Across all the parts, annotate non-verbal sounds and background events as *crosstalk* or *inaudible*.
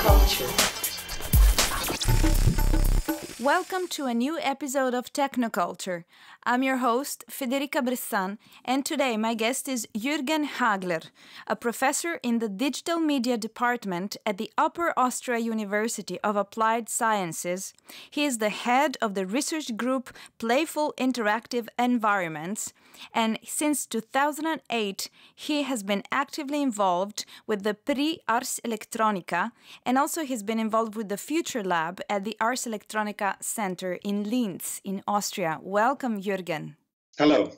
Technoculture. Welcome to a new episode of Technoculture. I'm your host, Federica Bressan, and today my guest is Jürgen Hagler, a professor in the Digital Media Department at the Upper Austria University of Applied Sciences. He is the head of the research group Playful Interactive Environments, and since 2008, he has been actively involved with the Prix Ars Electronica, and also he's been involved with the Future Lab at the Ars Electronica Center in Linz, in Austria. Welcome, Jürgen. Hello.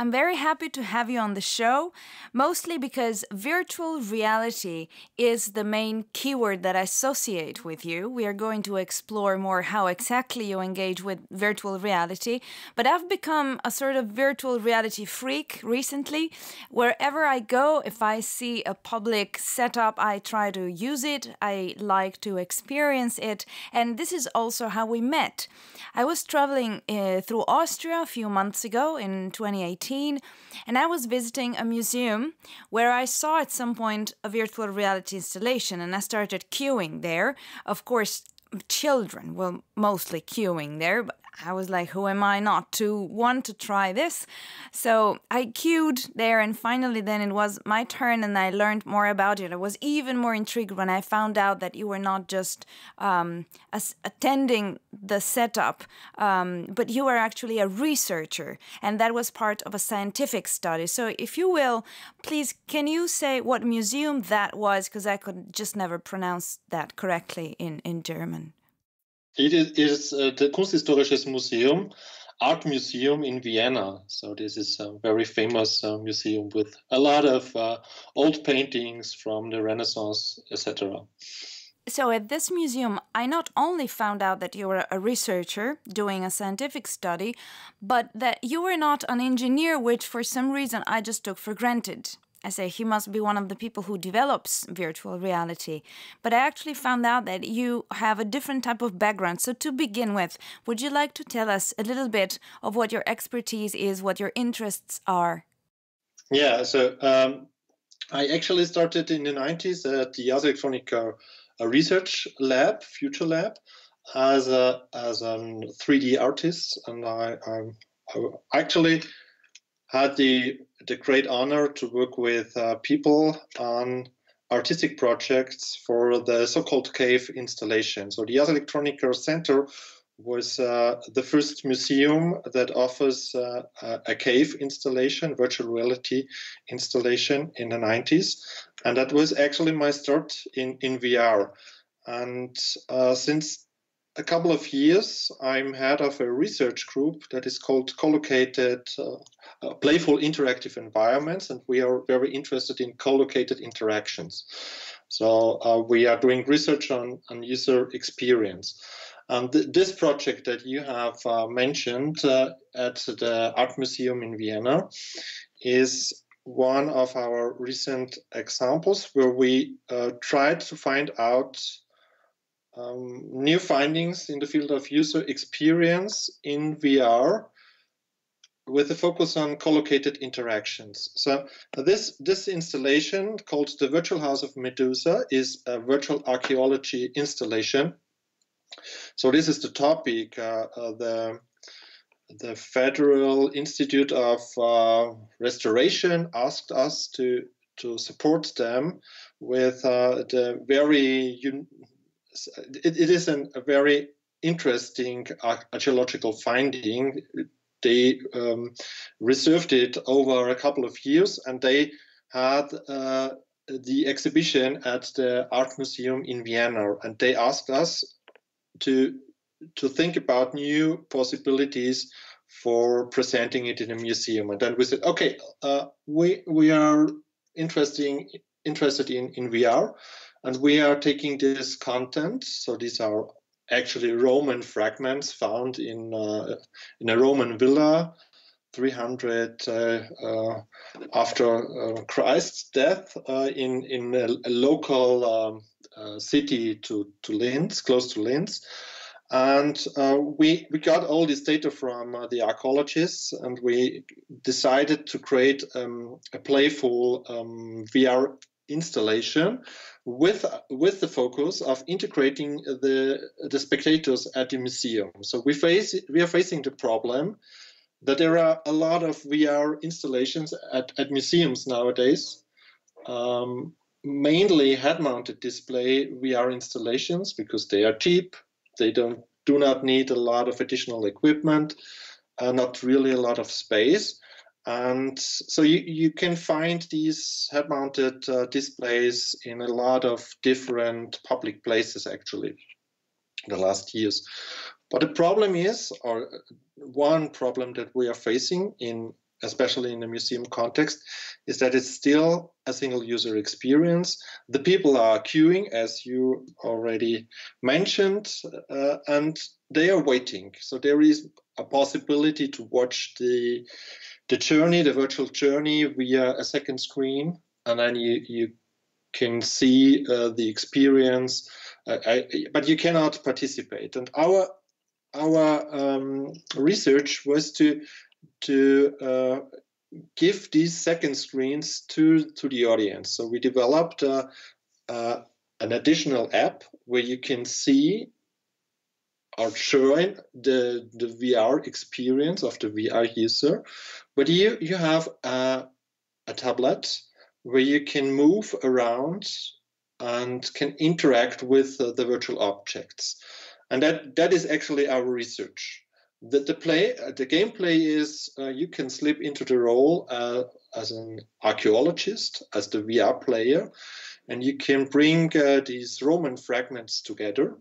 I'm very happy to have you on the show, mostly because virtual reality is the main keyword that I associate with you. We are going to explore more how exactly you engage with virtual reality, but I've become a sort of virtual reality freak recently. Wherever I go, if I see a public setup, I try to use it, I like to experience it, and this is also how we met. I was traveling uh, through Austria a few months ago in 2018 and I was visiting a museum where I saw at some point a virtual reality installation and I started queuing there. Of course, children were mostly queuing there, but I was like, who am I not to want to try this? So I queued there, and finally, then it was my turn, and I learned more about it. I was even more intrigued when I found out that you were not just um, attending the setup, um, but you were actually a researcher, and that was part of a scientific study. So, if you will, please, can you say what museum that was? Because I could just never pronounce that correctly in, in German. It is, uh, the Kunsthistorisches Museum, art museum in Vienna. So this is a very famous uh, museum with a lot of uh, old paintings from the Renaissance, etc. So at this museum, I not only found out that you were a researcher doing a scientific study, but that you were not an engineer, which for some reason I just took for granted. I say he must be one of the people who develops virtual reality. But I actually found out that you have a different type of background. So, to begin with, would you like to tell us a little bit of what your expertise is, what your interests are? Yeah, so um, I actually started in the 90s at the Ars Electronica Research Lab, Future Lab, as a as a 3D artist, and I, I, I actually had the the great honor to work with uh, people on artistic projects for the so-called cave installation. So the Ars Electronica Center was uh, the first museum that offers uh, a cave installation, virtual reality installation in the 90s. And that was actually my start in, in VR. And uh, since a couple of years, I'm head of a research group that is called Collocated uh, uh, Playful Interactive Environments, and we are very interested in collocated interactions. So uh, we are doing research on, on user experience. And th- this project that you have uh, mentioned uh, at the Art Museum in Vienna is one of our recent examples where we uh, tried to find out um, new findings in the field of user experience in VR with a focus on collocated interactions. So uh, this this installation called the Virtual House of Medusa is a virtual archaeology installation. So this is the topic. Uh, uh, the the Federal Institute of uh, Restoration asked us to to support them with uh, the very it, it is an, a very interesting archaeological finding. They um, reserved it over a couple of years, and they had uh, the exhibition at the art museum in Vienna, and they asked us to to think about new possibilities for presenting it in a museum. And then we said, okay, uh, we we are interesting interested in in VR. And we are taking this content, so these are actually Roman fragments found in, uh, in a Roman villa 300 uh, uh, after uh, Christ's death uh, in, in a, a local um, uh, city to, to Linz, close to Linz. And we, we got all this data from the archaeologists, and we decided to create um, a playful um, VR installation with with the focus of integrating the the spectators at the museum. So we face we are facing the problem that there are a lot of VR installations at, at museums nowadays. Um, mainly head-mounted display VR installations because they are cheap. They don't do not need a lot of additional equipment, uh, not really a lot of space. And so you, you can find these head-mounted uh, displays in a lot of different public places actually the last years. But the problem is, or one problem that we are facing in especially in the museum context, is that it's still a single user experience. The people are queuing, as you already mentioned, uh, and they are waiting. So there is a possibility to watch the the journey, the virtual journey, via a second screen, and then you you can see uh, the experience, uh, I, but you cannot participate. And our our um, research was to to uh, give these second screens to to the audience. So we developed uh, uh, an additional app where you can see or showing the the VR experience of the VR user, but you you have a, a tablet where you can move around and can interact with uh, the virtual objects and that that is actually our research. The, the play, the gameplay is uh, you can slip into the role uh, as an archaeologist, as the VR player, and you can bring uh, these Roman fragments together.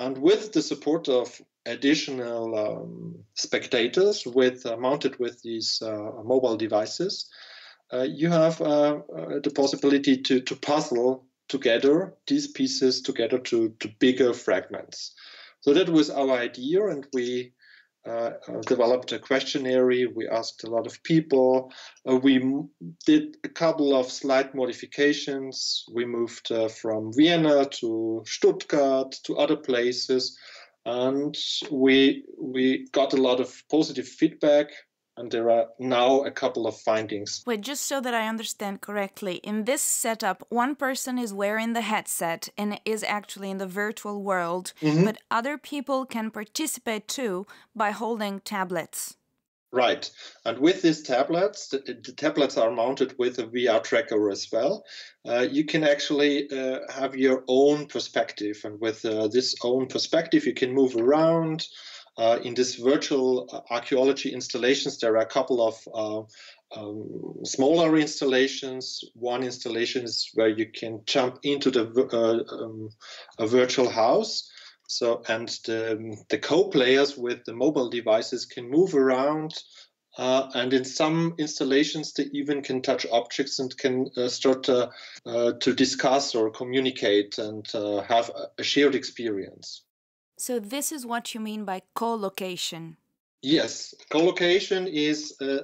And with the support of additional um, spectators, with uh, mounted with these uh, mobile devices, uh, you have the possibility to to puzzle together these pieces together to, to bigger fragments. So that was our idea, and we uh, developed a questionnaire. We asked a lot of people. Uh, we did a couple of slight modifications. We moved uh, from Vienna to Stuttgart to other places, and we we got a lot of positive feedback and there are now a couple of findings. Wait, just so that I understand correctly, in this setup, one person is wearing the headset and is actually in the virtual world, mm-hmm. but other people can participate too by holding tablets. Right. And with these tablets, the, the, tablets are mounted with a VR tracker as well. Uh, you can actually uh, have your own perspective. And with uh, this own perspective, you can move around. Uh, in this virtual uh, archaeology installations, there are a couple of uh, um, smaller installations. One installation is where you can jump into the uh, um, a virtual house. So and the, the co-players with the mobile devices can move around. Uh, and in some installations, they even can touch objects and can uh, start to discuss or communicate and have a shared experience. So, this is what you mean by co location. Yes, co location is, uh,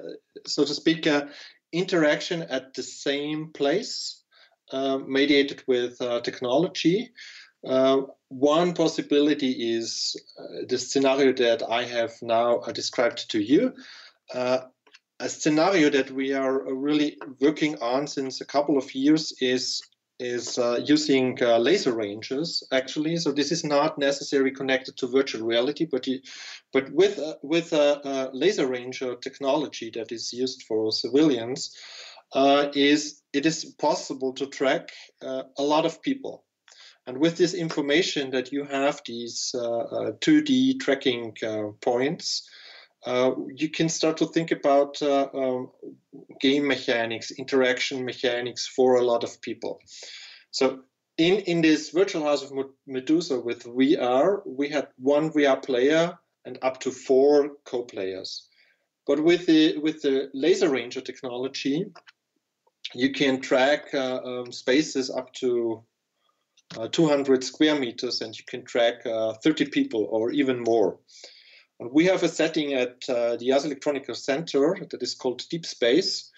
so to speak, uh, interaction at the same place, uh, mediated with uh, technology. Uh, one possibility is uh, the scenario that I have now described to you. a scenario that we are really working on since a couple of years is is uh, using uh, laser ranges actually. So this is not necessarily connected to virtual reality, but you, but with uh, with a, laser ranger technology that is used for civilians, uh, is it is possible to track uh, a lot of people. And with this information that you have these 2D uh, tracking points, uh, you can start to think about uh, um, game mechanics, interaction mechanics for a lot of people. So in, in this virtual house of Medusa with VR, we had one VR player and up to four co-players. But with the with the laser ranger technology, you can track uh, um, spaces up to uh, 200 square meters, and you can track uh, 30 people or even more. We have a setting at uh, the Ars Electronica Center that is called Deep Space.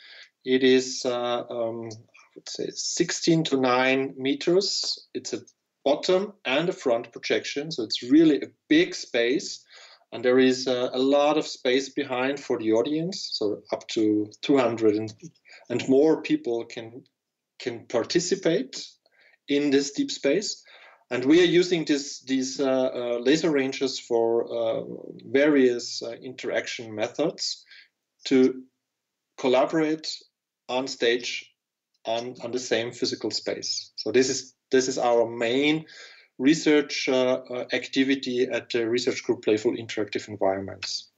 It is, uh, um, I would say, 16 to 9 meters. It's a bottom and a front projection, so it's really a big space. And there is uh, a lot of space behind for the audience, so up to 200 and, and more people can can participate in this deep space. And we are using this, these uh, uh, laser ranges for uh, various interaction methods to collaborate on stage on, on the same physical space. So this is this is our main research uh, activity at the research group Playful Interactive Environments.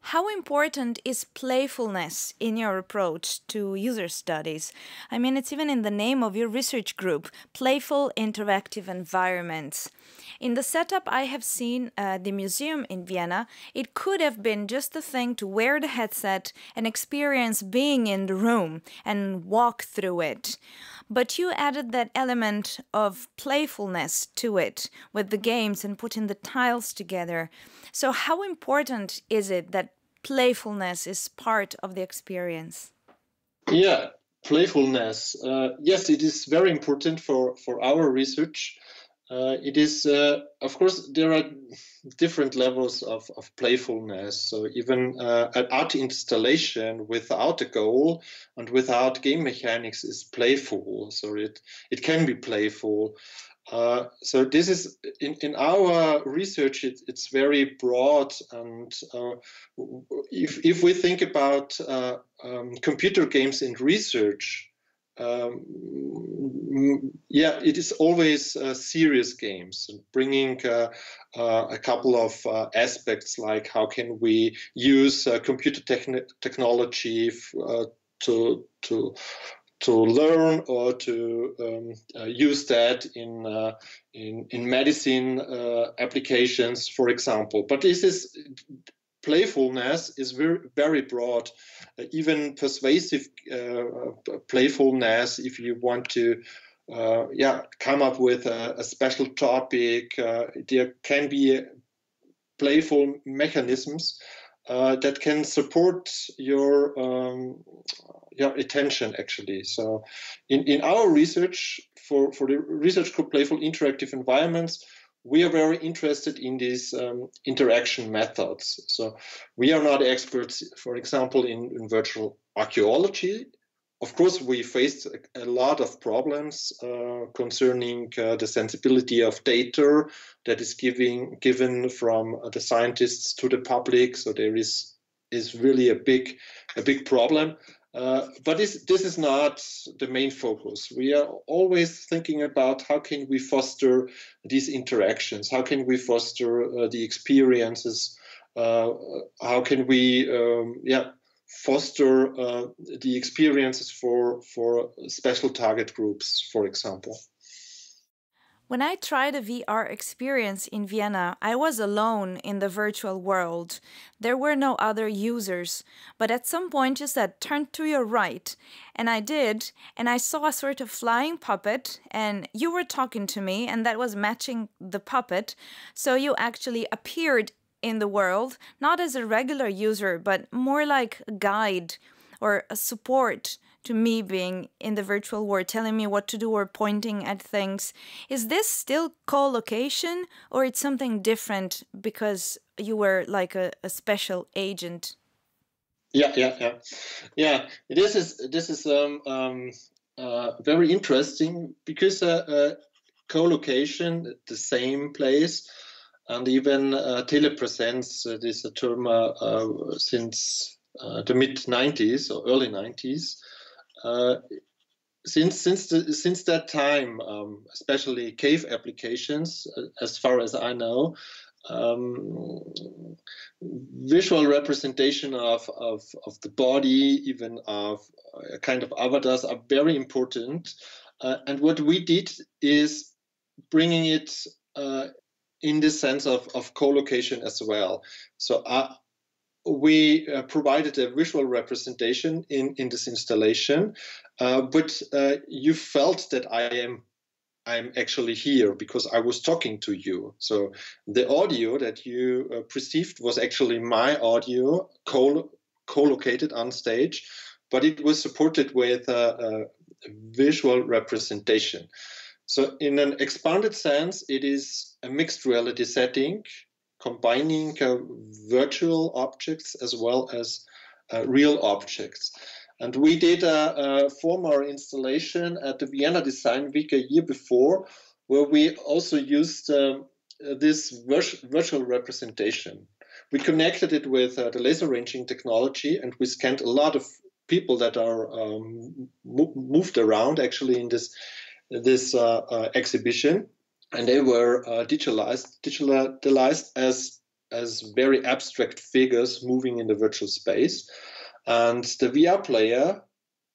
How important is playfulness in your approach to user studies? I mean, it's even in the name of your research group, Playful Interactive Environments. In the setup I have seen uh, the museum in Vienna, it could have been just the thing to wear the headset and experience being in the room and walk through it. But you added that element of playfulness to it with the games and putting the tiles together. So, how important is it that playfulness is part of the experience? Yeah, playfulness. Uh, yes, it is very important for, for our research. Uh, it is, uh, of course, there are different levels of, of playfulness. So even uh, an art installation without a goal and without game mechanics is playful. So it it can be playful. Uh, so this is in, in our research it, it's very broad and uh, if, if we think about uh, um, computer games in research um, yeah, it is always uh, serious games, bringing uh, uh, a couple of uh, aspects like how can we use uh, computer technology uh, to to to learn or to um, use that in in in medicine applications, for example. But this is playfulness is very very broad. Uh, even persuasive uh, playfulness if you want to uh, yeah come up with a, a special topic uh, there can be playful mechanisms uh, that can support your um, your attention actually. So in, in our research for, for the research group playful interactive environments we are very interested in these um, interaction methods. So we are not experts, for example, in, in virtual archaeology. Of course, we faced a, a lot of problems uh, concerning uh, the sensibility of data that is giving, given from the scientists to the public. So there is is really a big a big problem. Uh, but this, this is not the main focus. We are always thinking about how can we foster these interactions, how can we foster uh, the experiences, uh, how can we um, yeah foster uh, the experiences for for special target groups, for example. When I tried a VR experience in Vienna, I was alone in the virtual world. There were no other users, but at some point you said, turn to your right. And I did, and I saw a sort of flying puppet, and you were talking to me, and that was matching the puppet. So you actually appeared in the world, not as a regular user, but more like a guide or a support to me being in the virtual world, telling me what to do or pointing at things. Is this still co-location or it's something different because you were like a, a special agent? Yeah, yeah, yeah, yeah. This is this is um, um, uh, very interesting because uh, uh, co-location, the same place, and even uh, telepresence. Uh, this term uh, uh, since uh, the mid 90s or early 90s. Uh, since since the, since that time, um, especially cave applications, uh, as far as I know, um, visual representation of, of, of the body, even of a kind of avatars, are very important. Uh, and what we did is bringing it uh, in the sense of, of co-location as well. So uh, we uh, provided a visual representation in, in this installation, uh, but uh, you felt that I am I'm actually here because I was talking to you. So the audio that you uh, perceived was actually my audio co- co-located on stage, but it was supported with a, a visual representation. So in an expanded sense, it is a mixed reality setting combining uh, virtual objects as well as uh, real objects. And we did a, a former installation at the Vienna Design Week a year before, where we also used um, this virtual representation. We connected it with uh, the laser ranging technology, and we scanned a lot of people that are um, moved around actually in this this uh, uh, exhibition, and they were uh, digitalized digitalized as as very abstract figures moving in the virtual space, and the VR player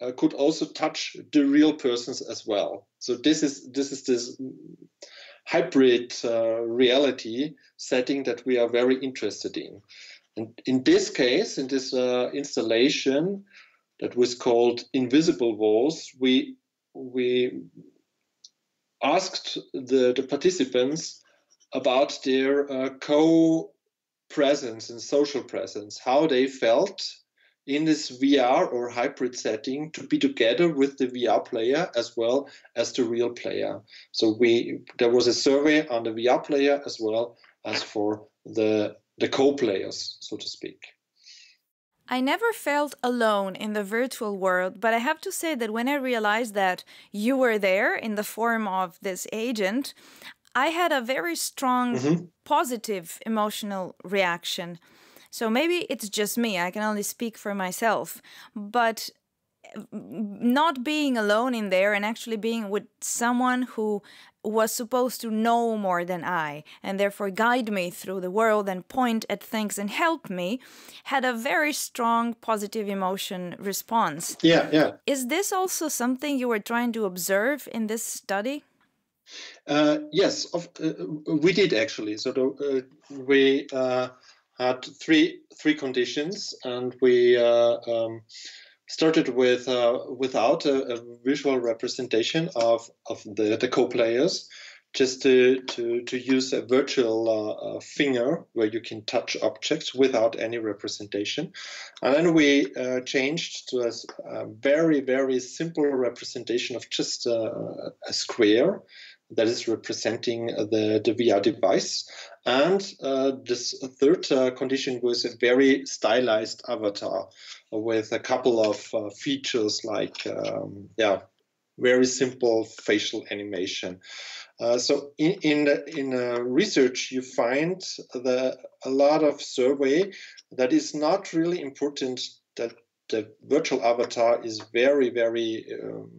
uh, could also touch the real persons as well. So this is this is this hybrid uh, reality setting that we are very interested in. And in this case, in this uh, installation that was called Invisible Walls, we we asked the, the participants about their uh, co-presence and social presence, how they felt in this VR or hybrid setting to be together with the VR player as well as the real player. So we there was a survey on the VR player as well as for the the co-players, so to speak. I never felt alone in the virtual world, but I have to say that when I realized that you were there in the form of this agent, I had a very strong mm-hmm. positive emotional reaction. So maybe it's just me, I can only speak for myself. But not being alone in there and actually being with someone who was supposed to know more than I and therefore guide me through the world and point at things and help me had a very strong positive emotion response. Yeah, yeah. Is this also something you were trying to observe in this study? Uh, yes, of, uh, we did actually. So the, uh, we uh, had three three conditions, and we uh, um, started with uh, without a, a, visual representation of of the, the co-players, just to to to use a virtual uh, uh finger where you can touch objects without any representation, and then we uh, changed to a, a, very very simple representation of just uh, a square that is representing the, the VR device. And uh, this third uh, condition was a very stylized avatar with a couple of uh, features like, um, yeah, very simple facial animation. Uh, so in in, in uh, research, you find the, a lot of survey that is not really important that the virtual avatar is very, very um,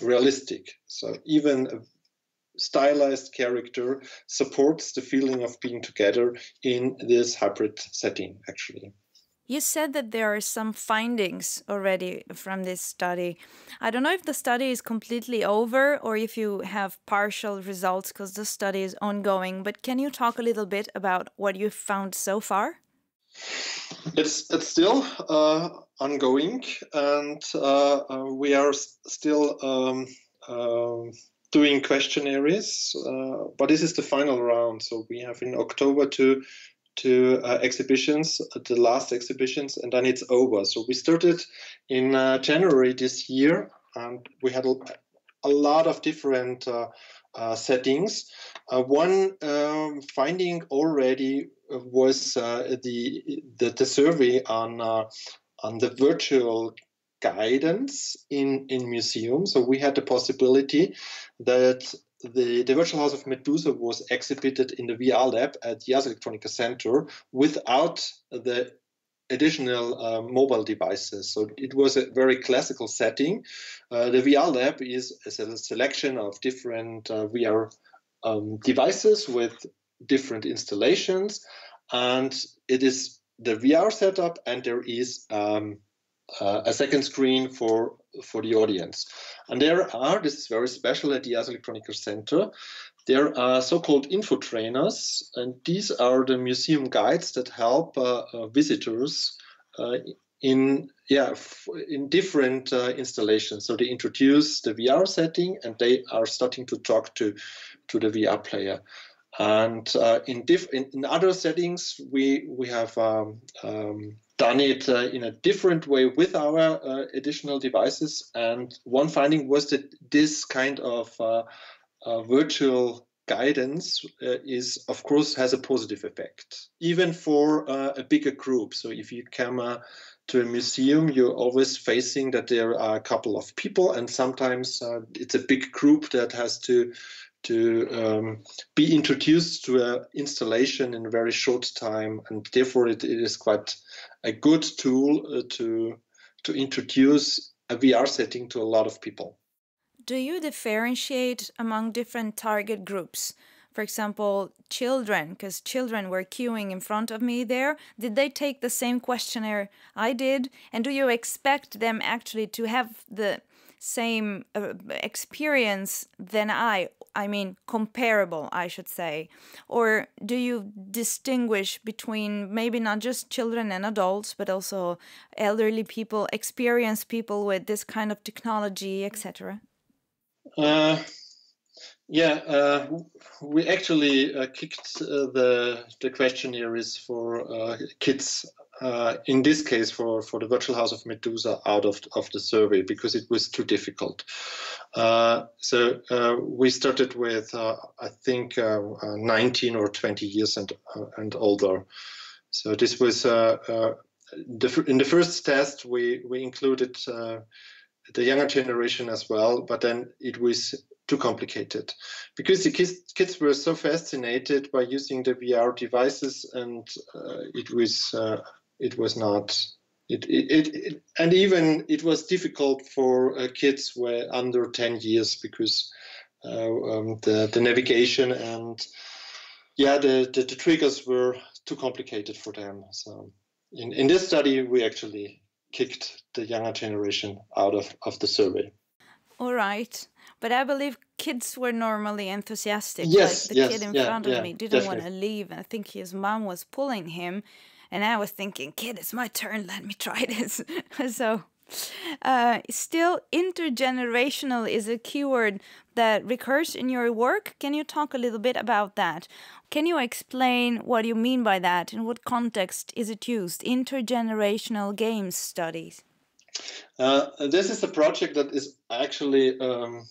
realistic. So even stylized character supports the feeling of being together in this hybrid setting, actually. You said that there are some findings already from this study. I don't know if the study is completely over or if you have partial results because the study is ongoing, but can you talk a little bit about what you've found so far? It's it's still uh, ongoing, and uh, uh, we are still um, um doing questionnaires, uh, but this is the final round. So we have in October two two uh, exhibitions, the last exhibitions, and then it's over. So we started in uh, January this year, and we had a, a lot of different uh, uh, settings. Uh, one um, finding already was the, the, the survey on on the virtual guidance in, in museums. So we had the possibility that the, the virtual house of Medusa was exhibited in the VR lab at the Ars Electronica Center without the additional uh, mobile devices. So it was a very classical setting. Uh, the VR lab is, a selection of different uh, VR um, devices with different installations, and it is the VR setup, and there is um, uh, a second screen for for the audience. And there are, this is very special at the Ars Electronica Center, there are so-called info trainers, and these are the museum guides that help uh, uh, visitors uh, in yeah in different uh, installations. So they introduce the VR setting, and they are starting to talk to to the VR player. And uh, in, diff- in, in other settings, we we have um, um, done it uh, in a different way with our uh, additional devices. And one finding was that this kind of uh, uh virtual guidance uh, is, of course, has a positive effect, even for a bigger group. So if you come to a museum, you're always facing that there are a couple of people, and sometimes uh, it's a big group that has to to um, be introduced to an installation in a very short time, and therefore it, it is quite a good tool uh, to to introduce a VR setting to a lot of people. Do you differentiate among different target groups? For example, children, because children were queuing in front of me there. Did they take the same questionnaire I did? And do you expect them actually to have the same uh, experience than I? I mean, comparable, I should say. Or do you distinguish between maybe not just children and adults, but also elderly people, experienced people with this kind of technology, etc.? Uh, yeah, uh, we actually uh, kicked uh, the the questionnaires for uh, kids. Uh, in this case, for, for the virtual house of Medusa, out of of the survey because it was too difficult. Uh, so uh, we started with uh, I think 19 or 20 years and and older. So this was in the first test we we included the younger generation as well, but then it was too complicated because the kids, kids were so fascinated by using the VR devices, and uh, it was uh, it was not. It, it, it, and even it was difficult for uh, kids were under 10 years because uh, um, the, the navigation and yeah the, the, the triggers were too complicated for them so in, in this study we actually kicked the younger generation out of, of the survey. All right. But I believe kids were normally enthusiastic. Yes, like the yes, kid in yeah, front yeah, of me didn't definitely. want to leave. And I think his mom was pulling him. And I was thinking, kid, it's my turn. Let me try *laughs* this. *laughs* so uh, still, intergenerational is a keyword that recurs in your work. Can you talk a little bit about that? Can you explain what you mean by that? In what context is it used? Intergenerational games studies. Uh, this is a project that is actually um,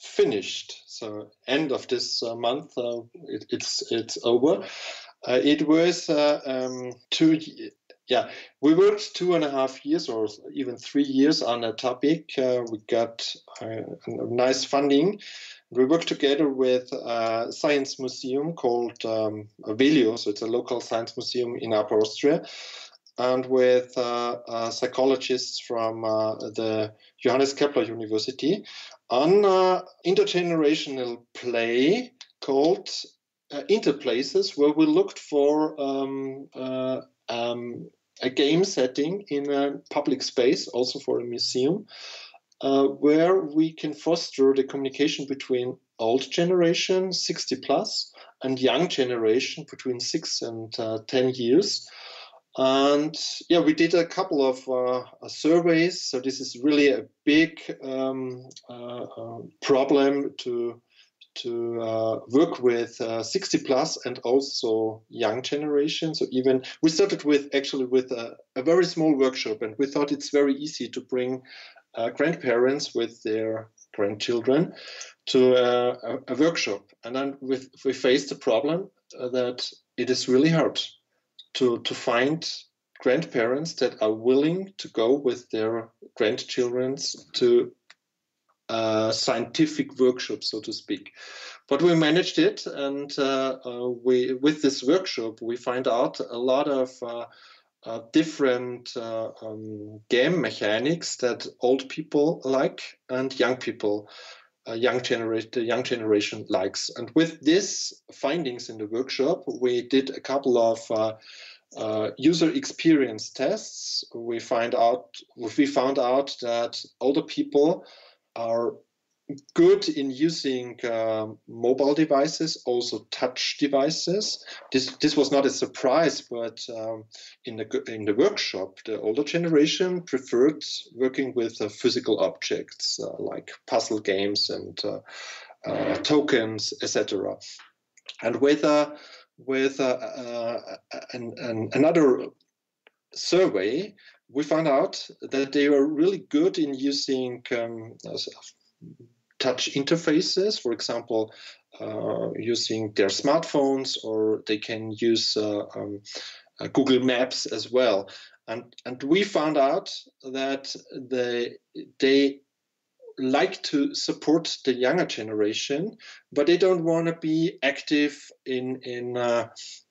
finished. So end of this uh, month, uh, it, it's it's over. Uh, it was uh, um, two yeah, we worked two and a half years or even three years on a topic. Uh, we got uh, nice funding. We worked together with a science museum called um, Welios, so it's a local science museum in Upper Austria, and with uh, uh psychologists from the Johannes Kepler University on intergenerational play called uh, Interplaces, where we looked for um, um, a game setting in a public space, also for a museum, uh, where we can foster the communication between old generation, 60 plus, and young generation between 6 and uh, 10 years. And yeah, we did a couple of uh, surveys. So this is really a big um, uh, uh, problem to to uh, work with uh, 60 plus and also young generation. So even we started with actually with a, a very small workshop, and we thought it's very easy to bring uh, grandparents with their grandchildren to uh, a, a, workshop. And then we, we faced the problem uh, that it is really hard to to find grandparents that are willing to go with their grandchildren to uh, scientific workshop, so to speak. But we managed it, and uh, uh, we with this workshop we find out a lot of uh, uh, different uh, um, game mechanics that old people like and young people. young generation, the young generation likes, and with these findings in the workshop, we did a couple of uh, user experience tests, we find out we found out that older people are good in using uh, mobile devices, also touch devices. This this was not a surprise, but um, in the in the workshop, the older generation preferred working with uh, physical objects uh, like puzzle games and uh, uh, tokens, etc. And with uh, with an, an, another survey, we found out that they were really good in using um, touch interfaces, for example, uh, using their smartphones, or they can use uh, um, uh, Google Maps as well. and and we found out that they they like to support the younger generation, but they don't want to be active in in uh,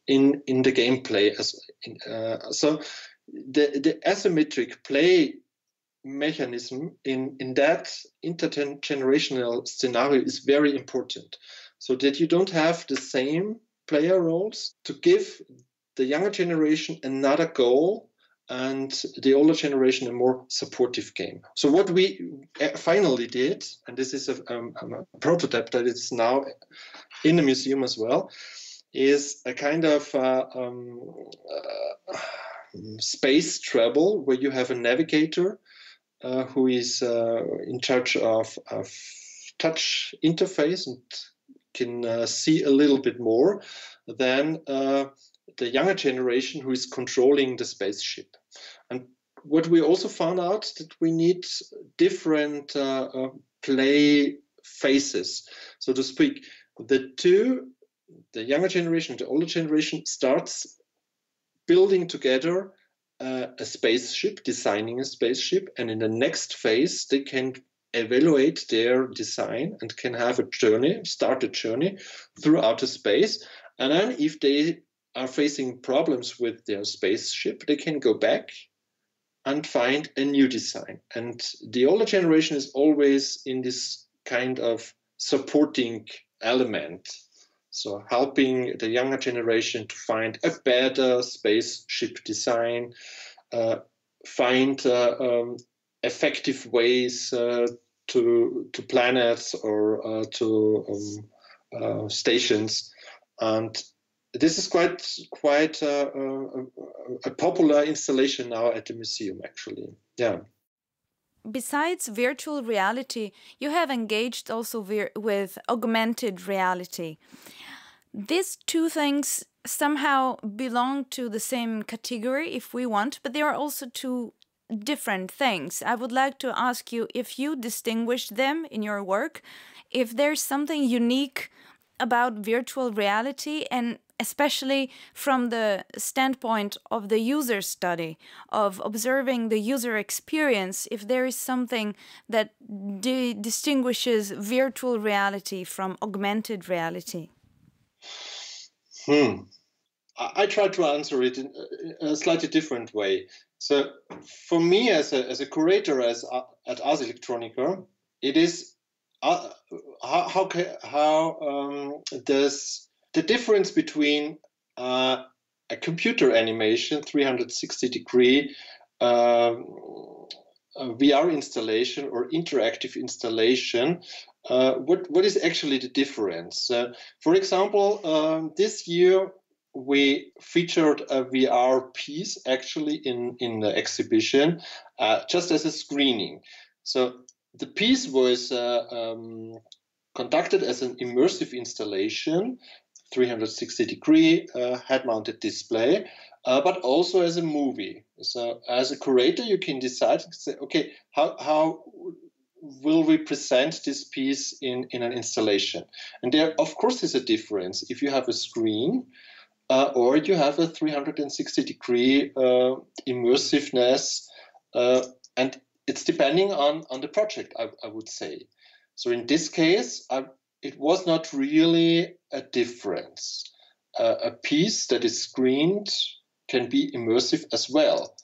in in the gameplay. As in, uh, so, the the asymmetric play mechanism in in that intergenerational scenario is very important, so that you don't have the same player roles to give the younger generation another goal and the older generation a more supportive game. So what we uh, finally did, and this is a, um, a prototype that is now in the museum as well, is a kind of uh, um, uh, space travel where you have a navigator uh, who is uh, in charge of, of, touch interface and can uh, see a little bit more than the younger generation who is controlling the spaceship. And what we also found out that we need different uh, uh, play phases, so to speak. The two, the younger generation, the older generation, starts building together uh, a spaceship, designing a spaceship, and in the next phase they can evaluate their design and can have a journey, start a journey throughout the space. And then if they are facing problems with their spaceship, they can go back and find a new design. And the older generation is always in this kind of supporting element. So, helping the younger generation to find a better spaceship design, uh, find uh, um, effective ways uh, to to planets or uh, to um, stations, and this is quite quite uh, a popular installation now at the museum actually. Yeah besides virtual reality you have engaged also with augmented reality. These two things somehow belong to the same category if we want but they are also two different things. I would like to ask you if you distinguish them in your work if there's something unique about virtual reality and especially from the standpoint of the user study, of observing the user experience, if there is something that di distinguishes virtual reality from augmented reality? Hmm. I, try to answer it in a slightly different way. So, for me, as a, as a curator as, uh, at Ars Electronica, it is uh, how how, how um, does the difference between uh, a computer animation, 360 degree um, VR installation or interactive installation, uh, what, what is actually the difference? Uh, for example, um, this year we featured a VR piece actually in, in the exhibition uh, just as a screening. So the piece was uh, um, conducted as an immersive installation 360 degree uh, head mounted display, uh, but also as a movie. So, as a curator, you can decide, say, okay, how, how will we present this piece in, in an installation? And there, of course, is a difference if you have a screen uh, or you have a 360 degree uh, immersiveness, uh, and it's depending on, on the project, I, I would say. So in this case, I it was not really a difference. Uh, a piece that is screened can be immersive as well.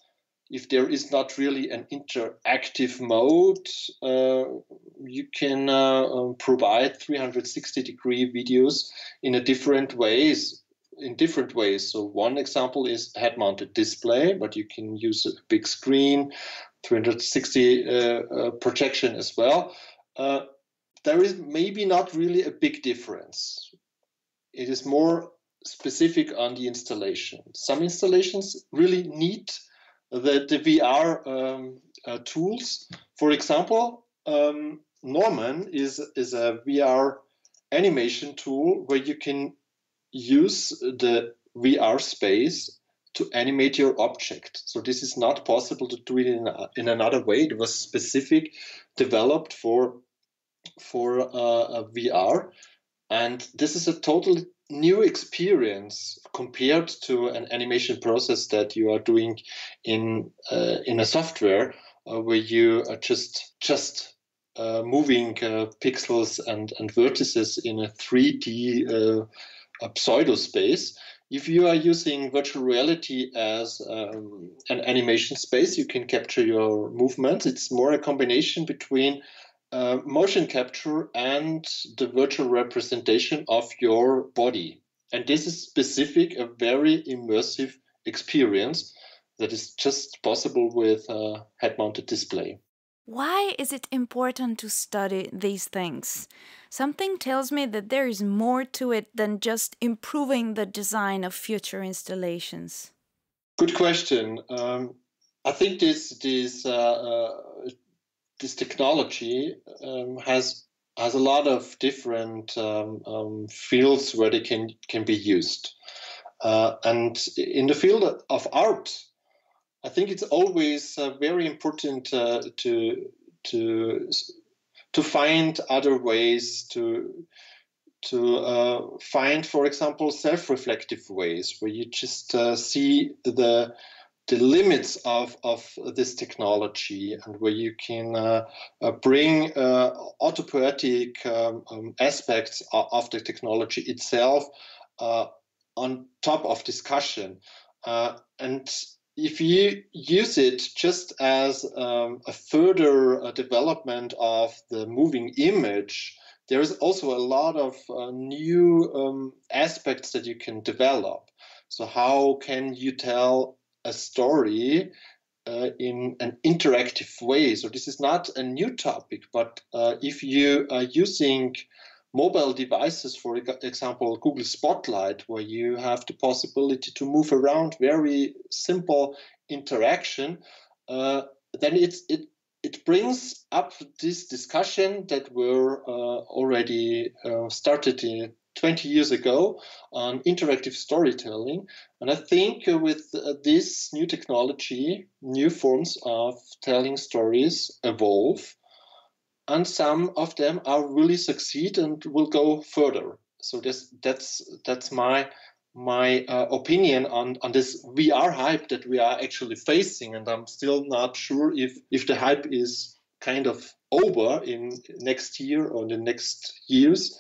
If there is not really an interactive mode, uh, you can uh, um, provide 360 degree videos in a different ways. In different ways. So one example is head-mounted display, but you can use a big screen, 360 uh, uh, projection as well. Uh, there is maybe not really a big difference. It is more specific on the installation. Some installations really need the, the VR um, uh, tools. For example, um, Norman is, is a VR animation tool where you can use the VR space to animate your object. So this is not possible to do it in, in another way. It was specific developed for for uh, VR. And this is a totally new experience compared to an animation process that you are doing in uh, in a software uh, where you are just just uh, moving uh, pixels and, and vertices in a 3D uh, pseudo space. If you are using virtual reality as um, an animation space, you can capture your movements. It's more a combination between uh, motion capture and the virtual representation of your body. And this is specific, a very immersive experience that is just possible with a head mounted display. Why is it important to study these things? Something tells me that there is more to it than just improving the design of future installations. Good question. Um, I think this this uh, uh, this technology um, has has a lot of different um, um, fields where they can can be used. Uh, and in the field of art, I think it's always uh, very important uh, to to to find other ways to to uh, find, for example, self-reflective ways where you just uh, see the the limits of, of this technology and where you can uh, uh, bring uh, autopoietic um, um, aspects of, of, the technology itself uh, on top of discussion. Uh, and if you use it just as um, a further uh, development of the moving image, there is also a lot of new um, aspects that you can develop. So, how can you tell a story uh, in an interactive way. So this is not a new topic, but uh, if you are using mobile devices, for example, Google Spotlight, where you have the possibility to move around, very simple interaction, uh, then it's, it it brings up this discussion that were uh, already uh, started in 20 years ago on interactive storytelling. And I think with uh, this new technology, new forms of telling stories evolve, and some of them are really succeed and will go further. So this, that's that's my my uh, opinion on, on this VR hype that we are actually facing, and I'm still not sure if if the hype is kind of over in next year or the next years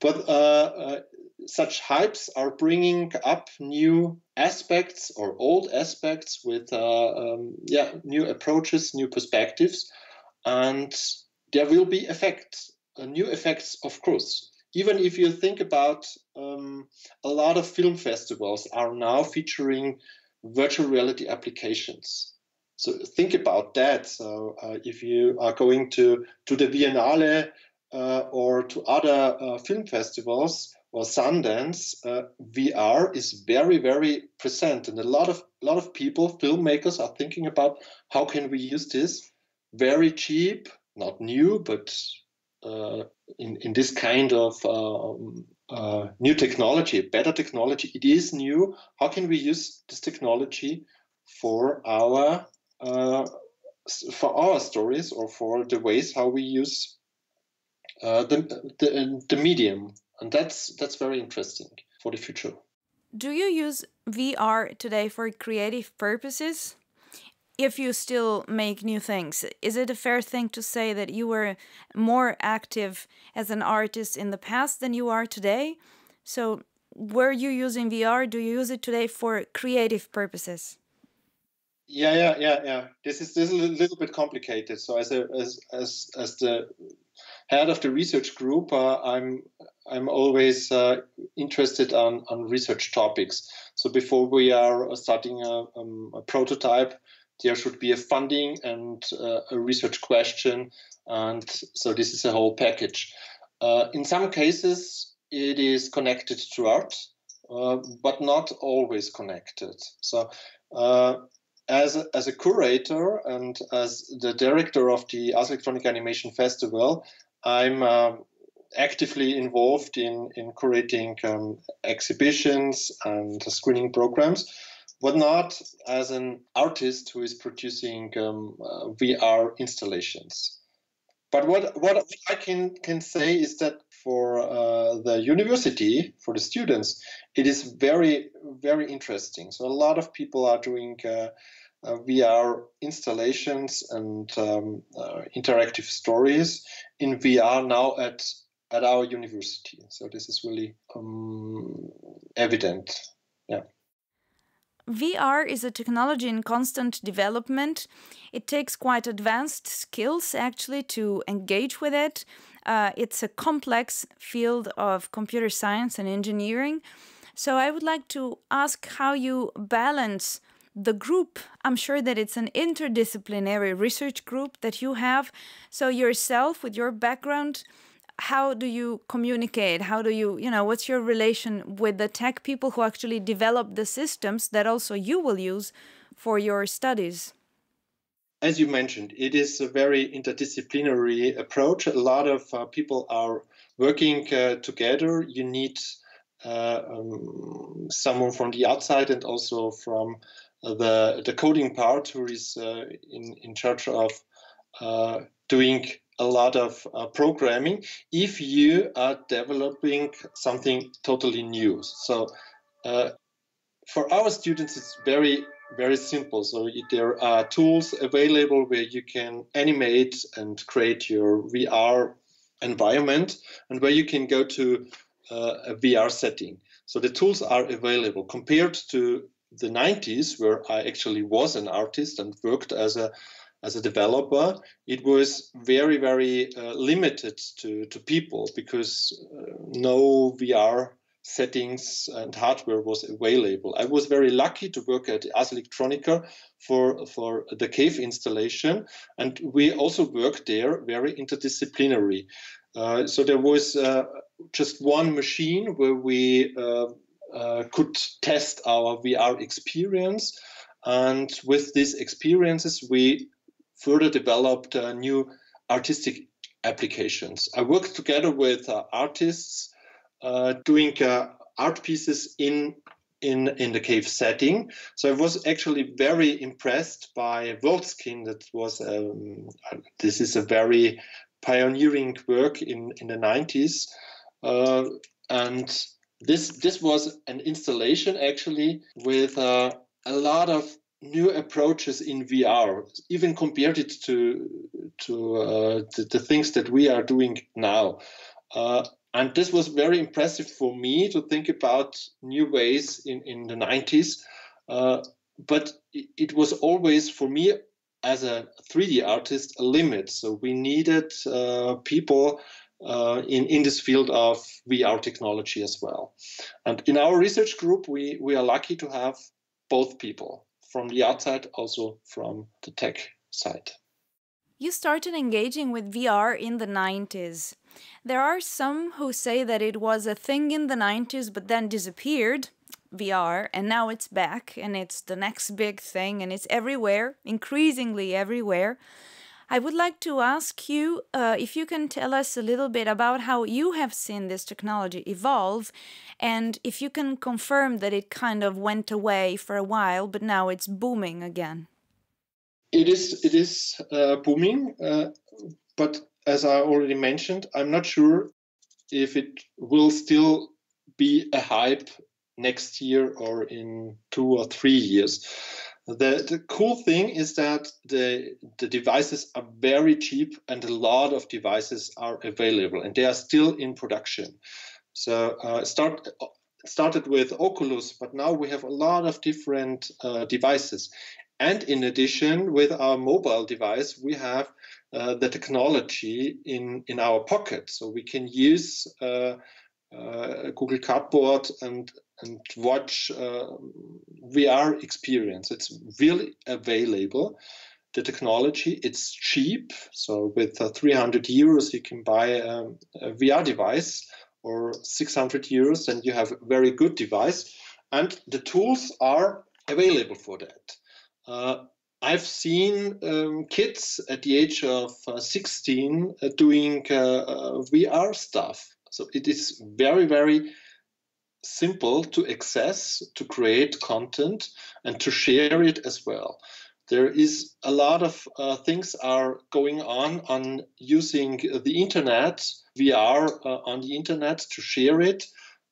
but uh, uh, such hypes are bringing up new aspects or old aspects with uh, um, yeah new approaches, new perspectives, and there will be effects, uh, new effects, of course. Even if you think about um, a lot of film festivals are now featuring virtual reality applications. So think about that. So uh, if you are going to to the Biennale or to other uh, film festivals or Sundance, uh, VR is very, very present, and a lot of lot of people, filmmakers, are thinking about how can we use this very cheap, not new, but uh, in in this kind of um, uh, new technology, better technology. It is new. How can we use this technology for our uh, for our stories or for the ways how we use uh, the, the, the medium. And that's, that's very interesting for the future. Do you use VR today for creative purposes? If you still make new things, is it a fair thing to say that you were more active as an artist in the past than you are today? So, were you using VR? Do you use it today for creative purposes? Yeah, yeah, yeah, yeah. This is this is a little bit complicated. So, as a, as as as the head of the research group, uh, I'm I'm always uh, interested on, on research topics. So before we are starting a, um, a prototype, there should be a funding and uh, a research question, and so this is a whole package. Uh, in some cases, it is connected to art, uh, but not always connected. So uh, as a, as a curator and as the director of the Ars Electronica Animation Festival, I'm um, actively involved in, in curating um, exhibitions and screening programs, but not as an artist who is producing um, uh, VR installations. but what what I can can say is that for uh, the university, for the students, it is very very interesting. So a lot of people are doing. Uh, uh, VR installations and um, uh, interactive stories in VR now at at our university. So this is really um, evident. Yeah. VR is a technology in constant development. It takes quite advanced skills actually to engage with it. Uh, it's a complex field of computer science and engineering. So I would like to ask how you balance the group. I'm sure that it's an interdisciplinary research group that you have. So yourself, with your background, how do you communicate how do you you know what's your relation with the tech people who actually develop the systems that also you will use for your studies as you mentioned it is a very interdisciplinary approach a lot of uh, people are working uh, together you need uh, um, someone from the outside and also from the the coding part who is uh, in in charge of uh, doing a lot of uh, programming if you are developing something totally new. So uh, for our students, it's very very simple. So there are tools available where you can animate and create your VR environment, and where you can go to uh, a VR setting. So the tools are available compared to the 90s, where I actually was an artist and worked as a as a developer, it was very, very uh, limited to, to people because uh, no VR settings and hardware was available. I was very lucky to work at Ars Electronica for, for the cave installation, and we also worked there very interdisciplinary. Uh, so there was uh, just one machine where we uh, uh, could test our VR experience. And with these experiences, we further developed uh, new artistic applications. I worked together with uh, artists uh, doing uh, art pieces in in in the cave setting. So I was actually very impressed by Worldskin. That was um, this is a very pioneering work in in the 90s, uh, and this this was an installation actually with uh, a lot of new approaches in VR, even compared it to to uh, the, the, things that we are doing now. Uh, and this was very impressive for me to think about new ways in, in the 90s. Uh, but it, it, was always for me as a 3D artist a limit. So we needed uh, people uh, in, in this field of VR technology as well. And in our research group, we, we are lucky to have both people from the outside, also from the tech side. You started engaging with VR in the 90s. There are some who say that it was a thing in the 90s but then disappeared, VR, and now it's back and it's the next big thing and it's everywhere, increasingly everywhere. I would like to ask you uh, if you can tell us a little bit about how you have seen this technology evolve, and if you can confirm that it kind of went away for a while, but now it's booming again. It is. It is uh, booming, uh, but as I already mentioned, I'm not sure if it will still be a hype next year or in two or three years. The, the cool thing is that the, the devices are very cheap and a lot of devices are available and they are still in production. So uh, start started with Oculus, but now we have a lot of different uh, devices. And in addition, with our mobile device, we have uh, the technology in, in our pocket. So we can use uh, uh, Google Cardboard and and watch uh, VR experience. It's really available. The technology, it's cheap. So with uh, 300 euros, you can buy um, a VR device or 600 euros, and you have a very good device. And the tools are available for that. Uh, I've seen um, kids at the age of uh, 16 uh, doing uh, VR stuff. So it is very, very simple to access, to create content, and to share it as well. there is a lot of uh, things are going on on using the internet vr uh, on the internet to share it.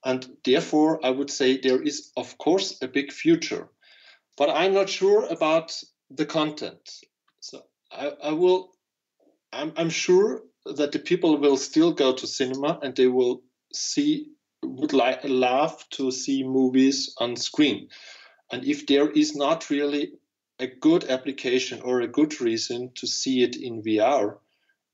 And therefore i would say there is of course a big future. But i'm not sure about the content. So i, I will I'm, I'm sure that the people will still go to cinema and they will see would like love to see movies on screen and if there is not really a good application or a good reason to see it in VR,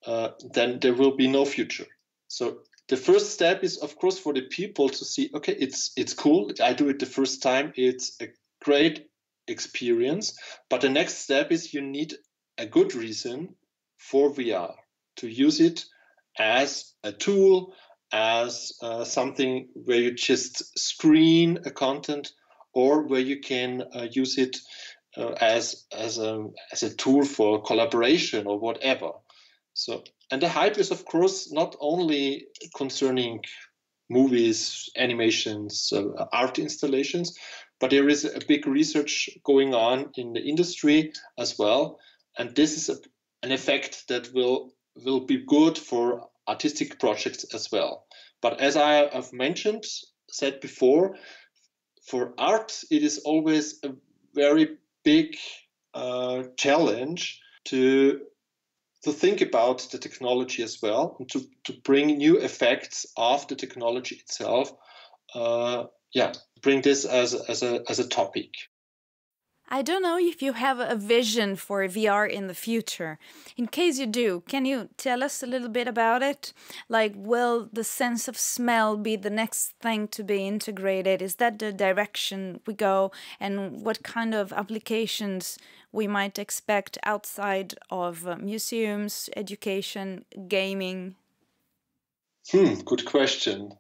uh, then there will be no future. So the first step is, of course, for the people to see, okay, it's it's cool. I do it the first time. It's a great experience. But the next step is you need a good reason for VR to use it as a tool, as uh, something where you just screen a content or where you can uh, use it uh, as as a as a tool for collaboration or whatever. So and the hype is of course not only concerning movies, animations, uh, art installations, but there is a big research going on in the industry as well, and this is a, an effect that will will be good for artistic projects as well. But as I have mentioned, said before, for art, it is always a very big uh, challenge to to think about the technology as well and to, to bring new effects of the technology itself. Uh, yeah, bring this as, as, a, as a topic. I don't know if you have a vision for VR in the future. In case you do, can you tell us a little bit about it? Like, will the sense of smell be the next thing to be integrated? Is that the direction we go? And what kind of applications we might expect outside of uh, museums, education, gaming? Hmm, good question.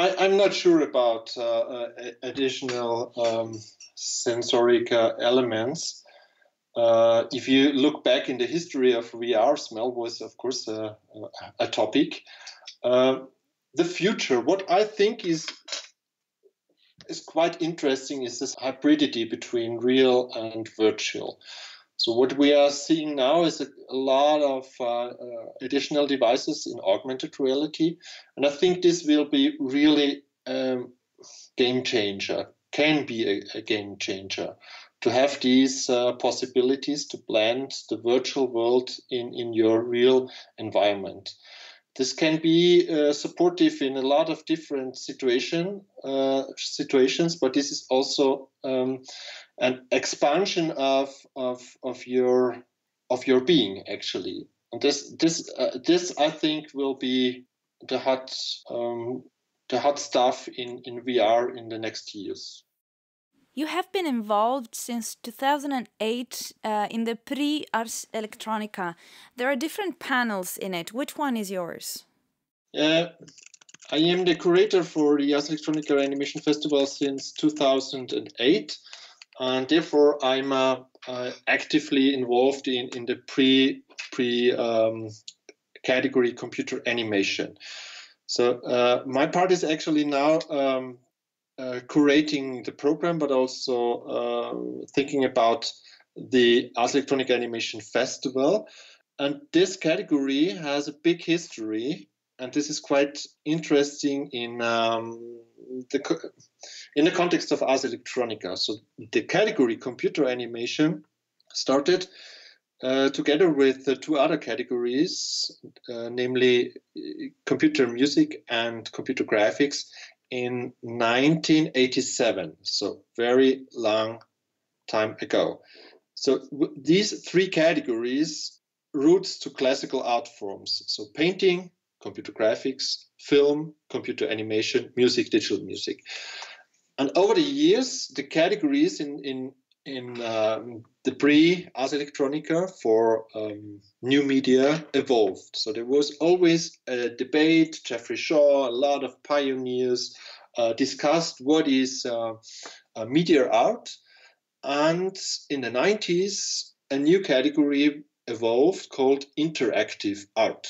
I, am not sure about uh, uh, additional um, sensoric uh, elements. Uh, if you look back in the history of VR, smell was, of course, a, a topic. Uh, the future, what I think is is quite interesting, is this hybridity between real and virtual. So what we are seeing now is a, a lot of uh, uh, additional devices in augmented reality, and I think this will be really um, game changer can be a, a game changer to have these uh, possibilities to blend the virtual world in, in your real environment. This can be uh, supportive in a lot of different situation uh, situations, but this is also um, an expansion of, of, of your of your being actually. And this this uh, this I think will be the hot um, the hot stuff in, in VR in the next years. You have been involved since 2008 uh, in the Prix Ars Electronica. There are different panels in it. Which one is yours? Uh, I am the curator for the Ars Electronica Animation Festival since 2008, and therefore I'm uh, uh, actively involved in, in the pre pre um, category computer animation. So uh, my part is actually now um, curating the program, but also thinking about the Ars Electronica Animation Festival. And this category has a big history, and this is quite interesting in um, the in the context of Ars Electronica. So the category computer animation started uh, together with uh, two other categories, uh, namely uh, computer music and computer graphics, in 1987, so very long time ago. So these three categories roots to classical art forms. So painting, computer graphics, film, computer animation, music, digital music. And over the years, the categories in in in um, the Prix Ars Electronica for um, new media evolved. So there was always a debate. Jeffrey Shaw, a lot of pioneers uh, discussed what is uh, media art. And in the 90s, a new category evolved called interactive art.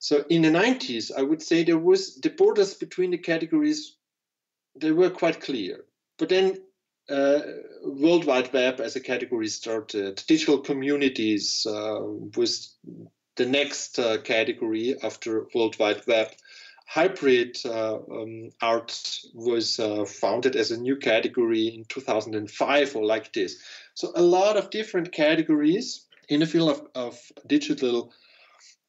So in the 90s, I would say there was the borders between the categories, they were quite clear. But then uh, World Wide Web as a category started. Digital communities uh, was the next uh, category after World Wide Web. Hybrid uh, um, art was uh, founded as a new category in 2005 or like this. So a lot of different categories in the field of, of digital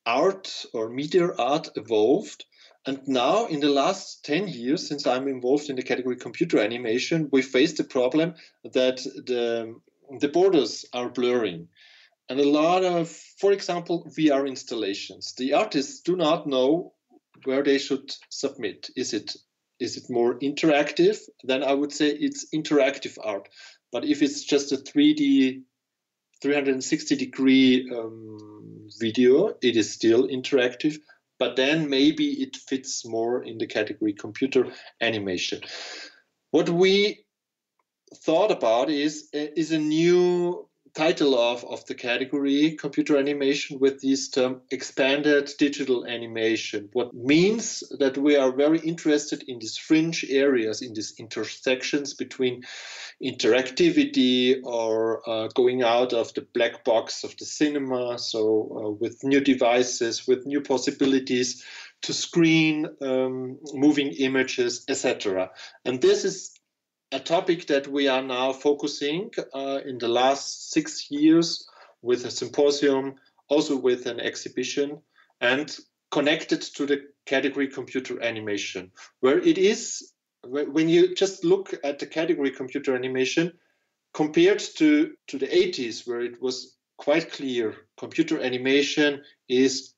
art or media art evolved. And now, in the last 10 years, since I'm involved in the category computer animation, we face the problem that the, the borders are blurring. And a lot of, for example, VR installations. The artists do not know where they should submit. Is it is it more interactive? Then I would say it's interactive art. But if it's just a 3D 360 degree um, video, it is still interactive, but then maybe it fits more in the category computer animation. What we thought about is uh, is a new title of, of the category computer animation with this term expanded digital animation. What means that we are very interested in these fringe areas in these intersections between interactivity or uh, going out of the black box of the cinema so uh, with new devices with new possibilities to screen um, moving images etc and this is a topic that we are now focusing uh, in the last six years with a symposium, also with an exhibition, and connected to the category computer animation, where it is, when you just look at the category computer animation, compared to, to the 80s, where it was quite clear computer animation is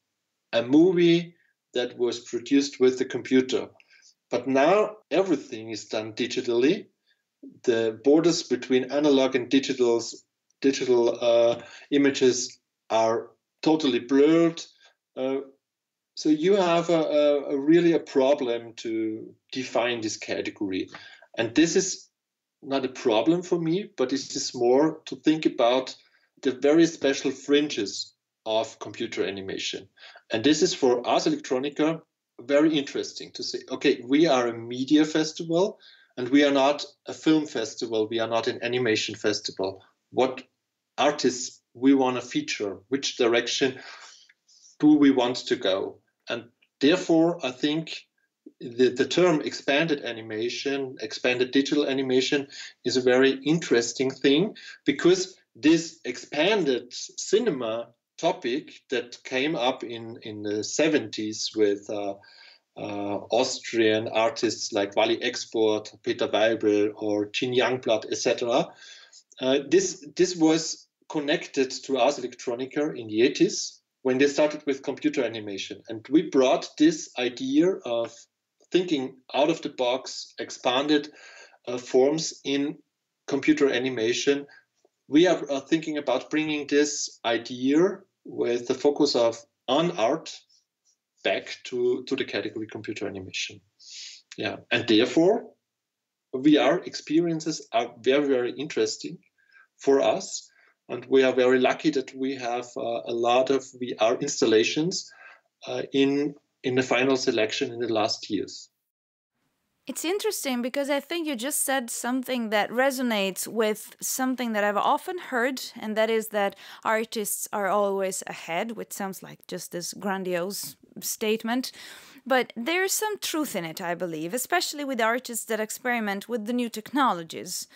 a movie that was produced with the computer. But now everything is done digitally the borders between analog and digital digital uh, images are totally blurred. Uh, so you have a, a, a, really a problem to define this category, and this is not a problem for me, but it is more to think about the very special fringes of computer animation, and this is for Ars Electronica very interesting to say. Okay, we are a media festival and we are not a film festival, we are not an animation festival. What artists we want to feature, which direction do we want to go? And therefore, I think the, the term expanded animation, expanded digital animation is a very interesting thing because this expanded cinema topic that came up in, in the 70s with uh, Austrian artists like Valie Export, Peter Weibel, or Gene Youngblood, etc. Uh, this this was connected to Ars Electronica in the 80s when they started with computer animation, and we brought this idea of thinking out of the box, expanded uh, forms in computer animation. We are, are thinking about bringing this idea with the focus of on art back to, to the category computer animation. Yeah, and therefore, VR experiences are very, very interesting for us. And we are very lucky that we have uh, a lot of VR installations uh, in, in the final selection in the last years. It's interesting because I think you just said something that resonates with something that I've often heard, and that is that artists are always ahead, which sounds like just this grandiose statement. But there's some truth in it, I believe, especially with artists that experiment with the new technologies.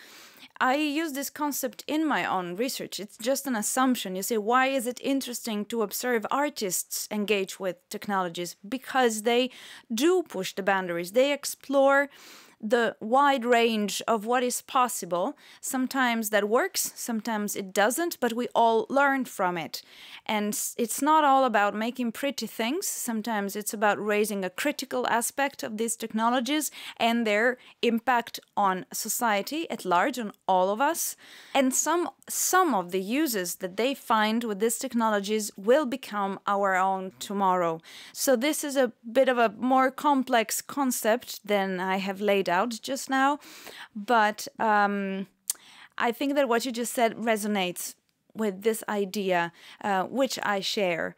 I use this concept in my own research. It's just an assumption. You say, why is it interesting to observe artists engage with technologies? Because they do push the boundaries, they explore the wide range of what is possible. Sometimes that works, sometimes it doesn't, but we all learn from it. And it's not all about making pretty things, sometimes it's about raising a critical aspect of these technologies and their impact on society at large, on all of us. And some some of the uses that they find with these technologies will become our own tomorrow. So this is a bit of a more complex concept than I have laid laid out just now. But um, I think that what you just said resonates with this idea, uh, which I share.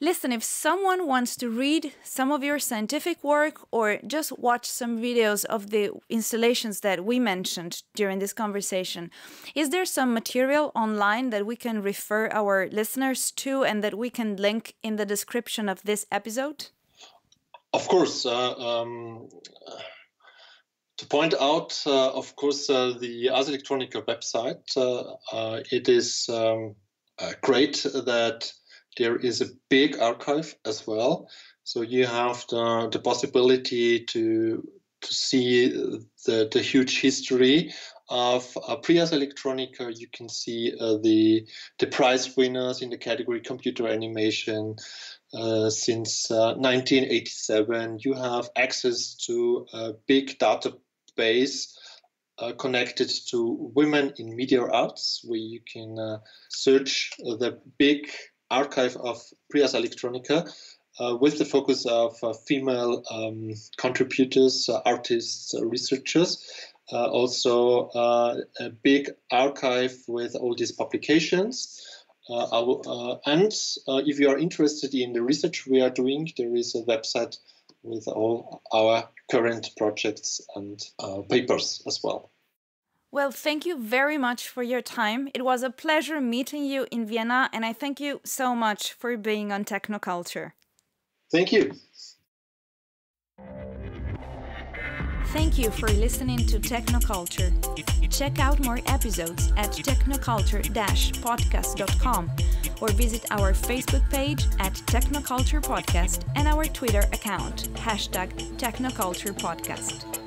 Listen, if someone wants to read some of your scientific work or just watch some videos of the installations that we mentioned during this conversation, is there some material online that we can refer our listeners to and that we can link in the description of this episode? Of course. Uh, um, to point out, uh, of course, uh, the Ars Electronica website, uh, it is um, great that there is a big archive as well. So you have the, the possibility to to see the, the huge history of uh, Prix Ars Electronica. You can see uh, the the prize winners in the category computer animation uh, since 1987. Uh, you have access to a big database uh, connected to women in media arts, where you can uh, search the big archive of Prix Ars Electronica uh, with the focus of uh, female um, contributors, uh, artists, uh, researchers. Also, a big archive with all these publications. And if you are interested in the research we are doing, there is a website with all our current projects and uh, papers as well. Well, thank you very much for your time. It was a pleasure meeting you in Vienna, and I thank you so much for being on Technoculture. Thank you. Thank you for listening to Technoculture. Check out more episodes at technoculture-podcast.com or visit our Facebook page at Technoculture Podcast and our Twitter account, hashtag Technoculture Podcast.